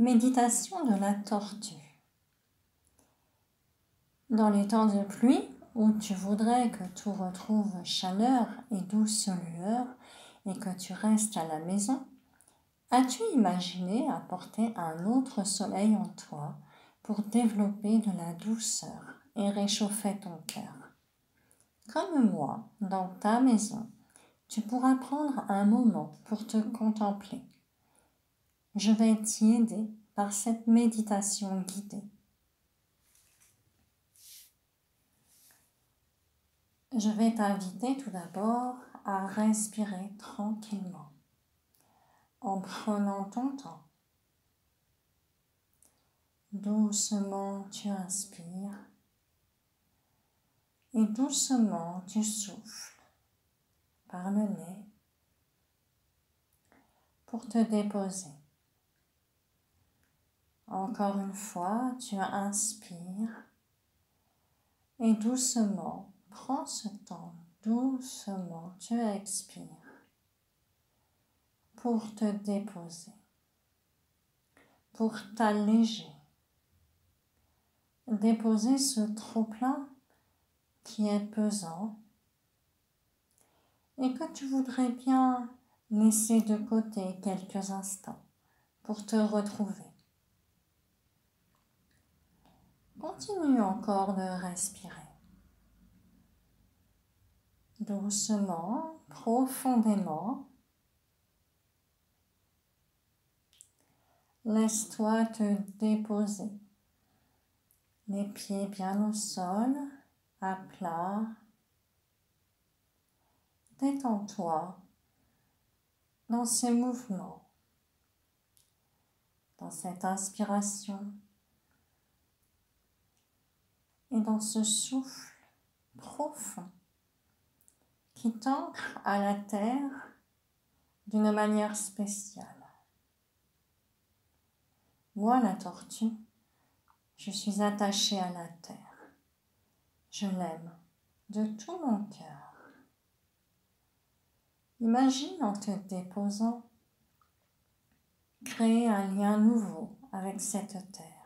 Méditation de la tortue. Dans les temps de pluie, où tu voudrais que tout retrouve chaleur et douce lueur et que tu restes à la maison, as-tu imaginé apporter un autre soleil en toi pour développer de la douceur et réchauffer ton cœur? Comme moi, dans ta maison, tu pourras prendre un moment pour te contempler je vais t'y aider par cette méditation guidée. Je vais t'inviter tout d'abord à respirer tranquillement en prenant ton temps. Doucement tu inspires et doucement tu souffles par le nez pour te déposer. Encore une fois, tu inspires et doucement, prends ce temps, doucement, tu expires pour te déposer, pour t'alléger, déposer ce trop-plein qui est pesant et que tu voudrais bien laisser de côté quelques instants pour te retrouver. Continue encore de respirer. Doucement, profondément. Laisse-toi te déposer. Les pieds bien au sol, à plat. Détends-toi dans ces mouvements, dans cette inspiration et dans ce souffle profond qui t'ancre à la terre d'une manière spéciale. Moi, la tortue, je suis attachée à la terre. Je l'aime de tout mon cœur. Imagine en te déposant créer un lien nouveau avec cette terre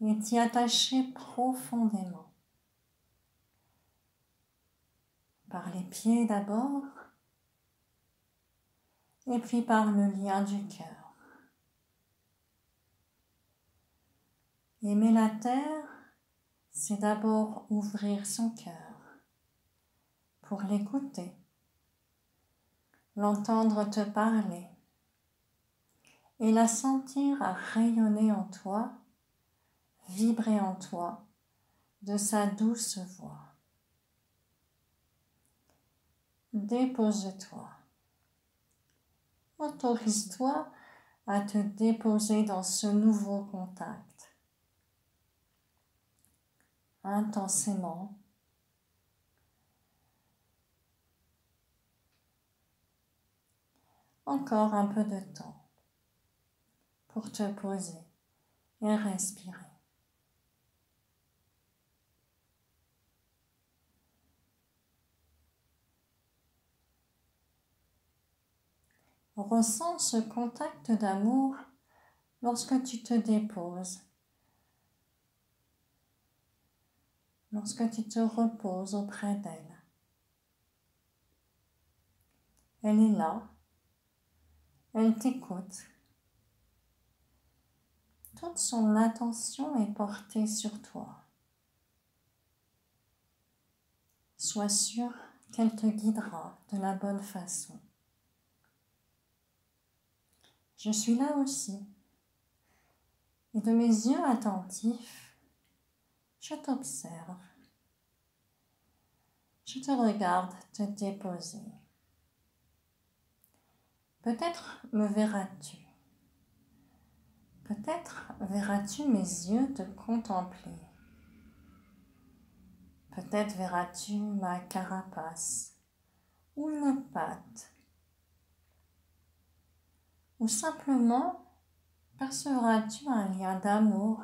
et t'y attacher profondément. Par les pieds d'abord, et puis par le lien du cœur. Aimer la terre, c'est d'abord ouvrir son cœur pour l'écouter, l'entendre te parler et la sentir rayonner en toi vibrer en toi de sa douce voix. Dépose-toi. Autorise-toi à te déposer dans ce nouveau contact. Intensément. Encore un peu de temps pour te poser et respirer. Ressens ce contact d'amour lorsque tu te déposes, lorsque tu te reposes auprès d'elle. Elle est là, elle t'écoute. Toute son attention est portée sur toi. Sois sûr qu'elle te guidera de la bonne façon. Je suis là aussi. Et de mes yeux attentifs, je t'observe. Je te regarde te déposer. Peut-être me verras-tu. Peut-être verras-tu mes yeux te contempler. Peut-être verras-tu ma carapace ou une patte ou simplement percevras-tu un lien d'amour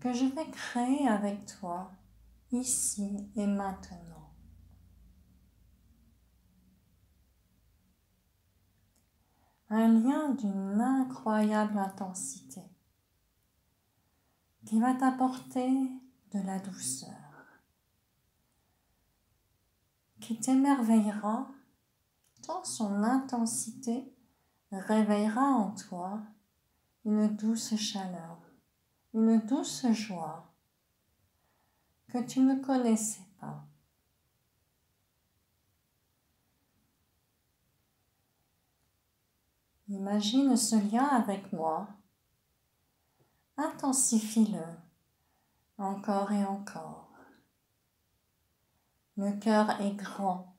que je vais créer avec toi ici et maintenant? un lien d'une incroyable intensité qui va t'apporter de la douceur, qui t'émerveillera tant son intensité réveillera en toi une douce chaleur, une douce joie que tu ne connaissais pas. Imagine ce lien avec moi. Intensifie-le encore et encore. Le cœur est grand.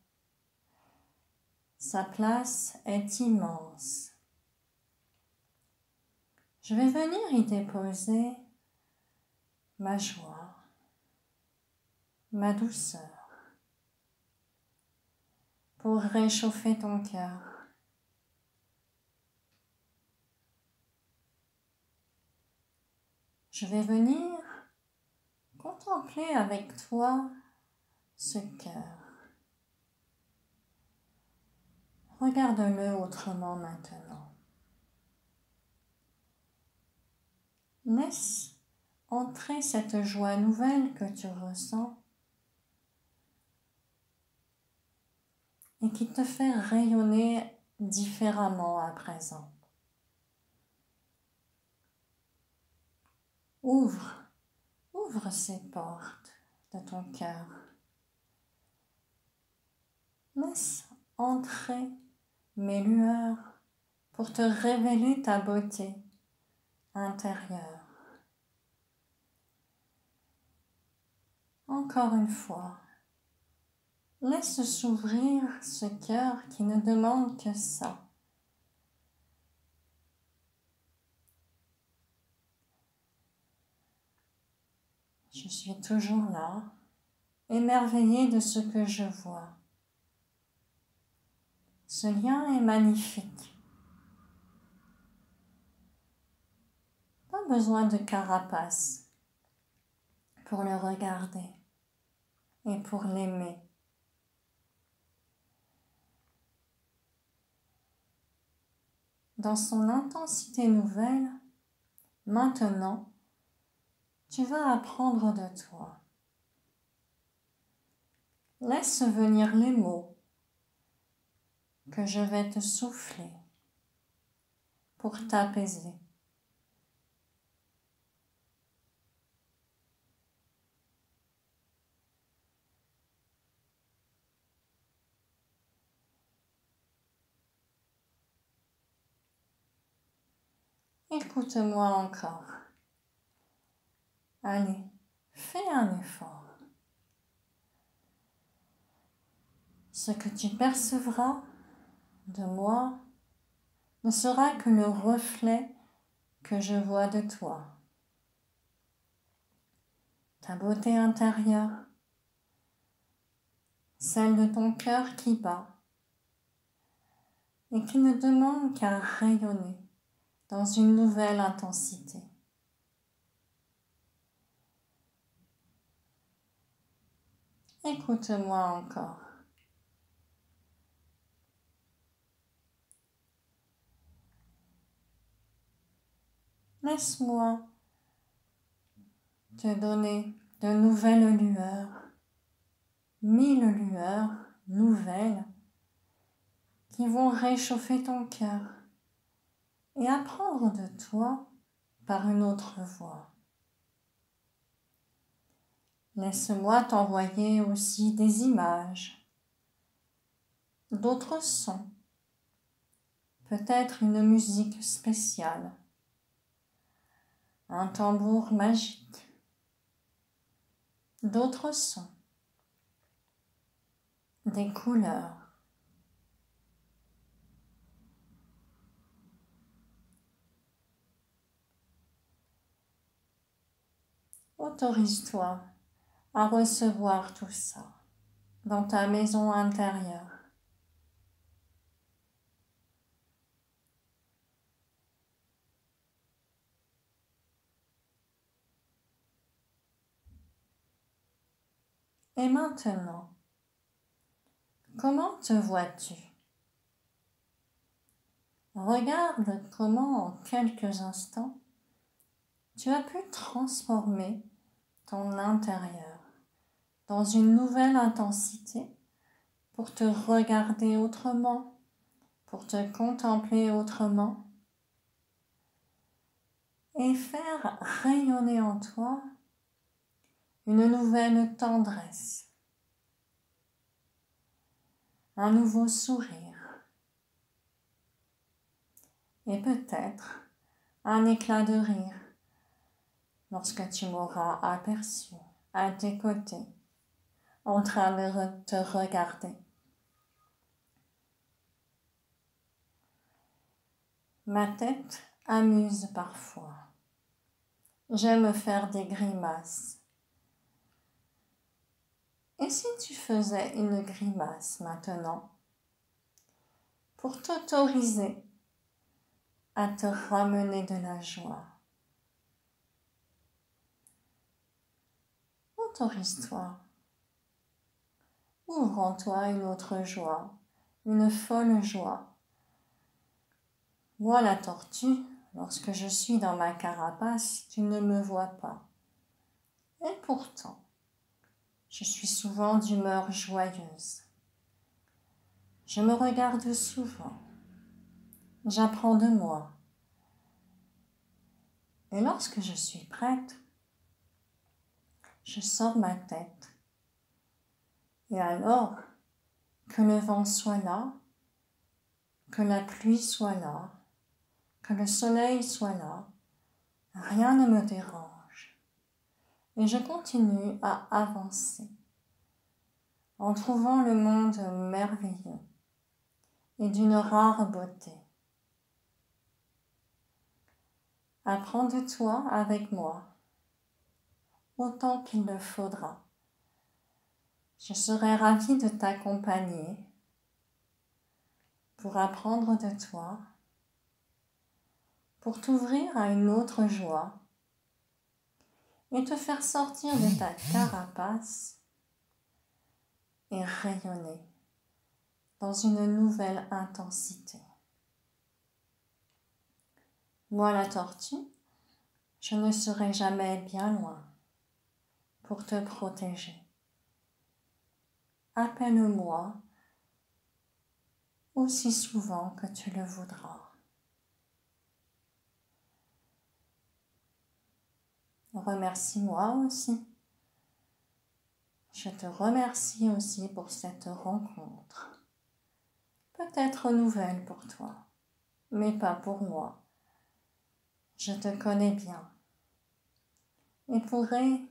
Sa place est immense. Je vais venir y déposer ma joie, ma douceur, pour réchauffer ton cœur. Je vais venir contempler avec toi ce cœur. Regarde-le autrement maintenant. Laisse entrer cette joie nouvelle que tu ressens et qui te fait rayonner différemment à présent. Ouvre, ouvre ces portes de ton cœur. Laisse entrer mes lueurs pour te révéler ta beauté intérieure. Encore une fois, laisse s'ouvrir ce cœur qui ne demande que ça Je suis toujours là, émerveillée de ce que je vois. Ce lien est magnifique. Pas besoin de carapace pour le regarder et pour l'aimer. Dans son intensité nouvelle, maintenant, tu vas apprendre de toi. Laisse venir les mots je vais te souffler pour t'apaiser. Écoute-moi encore. Allez, fais un effort. Ce que tu percevras de moi ne sera que le reflet que je vois de toi. Ta beauté intérieure, celle de ton cœur qui bat et qui ne demande qu'à rayonner dans une nouvelle intensité. Écoute-moi encore. Laisse-moi te donner de nouvelles lueurs, mille lueurs nouvelles qui vont réchauffer ton cœur et apprendre de toi par une autre voie. Laisse-moi t'envoyer aussi des images, d'autres sons, peut-être une musique spéciale, un tambour magique, d'autres sons, des couleurs. Autorise-toi à recevoir tout ça dans ta maison intérieure. Et maintenant, comment te vois-tu? Regarde comment en quelques instants tu as pu transformer ton intérieur dans une nouvelle intensité pour te regarder autrement, pour te contempler autrement et faire rayonner en toi une nouvelle tendresse, un nouveau sourire et peut-être un éclat de rire lorsque tu m'auras aperçu à tes côtés en train de te regarder. Ma tête amuse parfois. J'aime faire des grimaces. Et si tu faisais une grimace maintenant pour t'autoriser à te ramener de la joie? Autorise-toi. Ouvre en toi une autre joie, une folle joie moi, la tortue, lorsque je suis dans ma carapace, tu ne me vois pas. Et pourtant, je suis souvent d'humeur joyeuse. Je me regarde souvent. J'apprends de moi. Et lorsque je suis prête, je sors ma tête. Et alors, que le vent soit là, que la pluie soit là, que le soleil soit là, rien ne me dérange, et je continue à avancer en trouvant le monde merveilleux et d'une rare beauté. Apprends de toi avec moi autant qu'il le faudra. Je serai ravie de t'accompagner pour apprendre de toi pour t'ouvrir à une autre joie et te faire sortir de ta carapace et rayonner dans une nouvelle intensité. Moi la tortue, je ne serai jamais bien loin pour te protéger. Appelle-moi aussi souvent que tu le voudras. Remercie-moi aussi. Je te remercie aussi pour cette rencontre. Peut-être nouvelle pour toi, mais pas pour moi. Je te connais bien et pourrai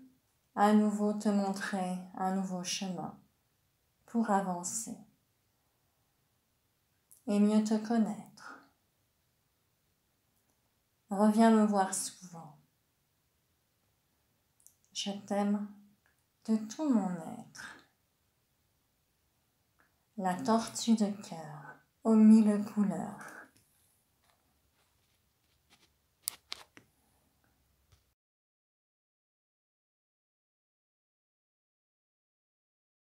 à nouveau te montrer un nouveau chemin pour avancer et mieux te connaître. Reviens me voir souvent. Je t'aime de tout mon être. La tortue de cœur aux mille couleurs.